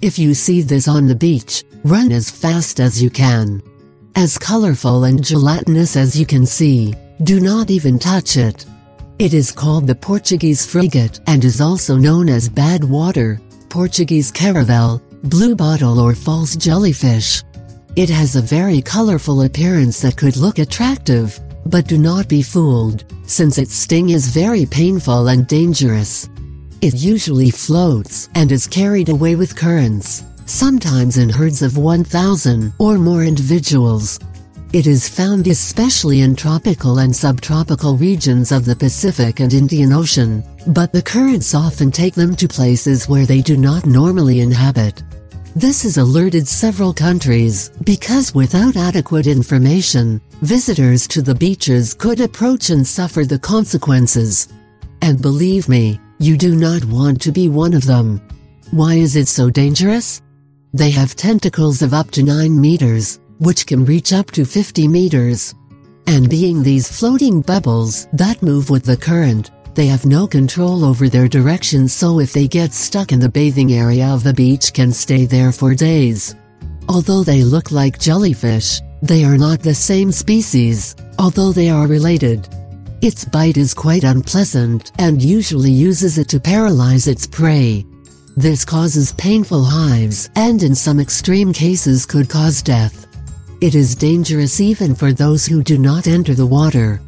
If you see this on the beach, run as fast as you can. As colorful and gelatinous as you can see, do not even touch it. It is called the Portuguese frigate and is also known as bad water, Portuguese caravel, blue bottle or false jellyfish. It has a very colorful appearance that could look attractive, but do not be fooled, since its sting is very painful and dangerous. It usually floats and is carried away with currents, sometimes in herds of 1,000 or more individuals. It is found especially in tropical and subtropical regions of the Pacific and Indian Ocean, but the currents often take them to places where they do not normally inhabit. This has alerted several countries, because without adequate information, visitors to the beaches could approach and suffer the consequences. And believe me, you do not want to be one of them. Why is it so dangerous? They have tentacles of up to 9 meters, which can reach up to 50 meters. And being these floating bubbles that move with the current, they have no control over their direction so if they get stuck in the bathing area of the beach can stay there for days. Although they look like jellyfish, they are not the same species, although they are related. Its bite is quite unpleasant and usually uses it to paralyze its prey. This causes painful hives and in some extreme cases could cause death. It is dangerous even for those who do not enter the water.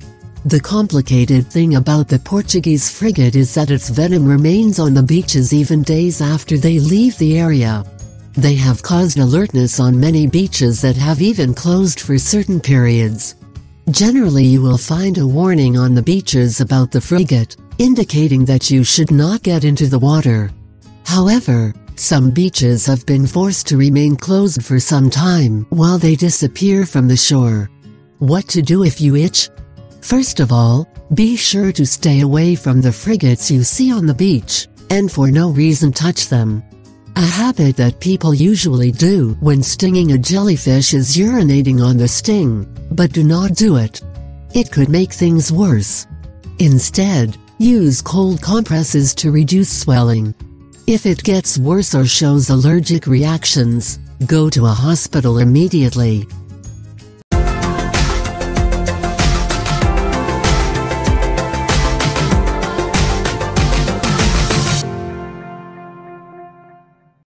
The complicated thing about the Portuguese frigate is that its venom remains on the beaches even days after they leave the area. They have caused alertness on many beaches that have even closed for certain periods. Generally you will find a warning on the beaches about the frigate, indicating that you should not get into the water. However, some beaches have been forced to remain closed for some time while they disappear from the shore. What to do if you itch? First of all, be sure to stay away from the frigates you see on the beach, and for no reason touch them. A habit that people usually do when stinging a jellyfish is urinating on the sting, but do not do it. It could make things worse. Instead, use cold compresses to reduce swelling. If it gets worse or shows allergic reactions, go to a hospital immediately.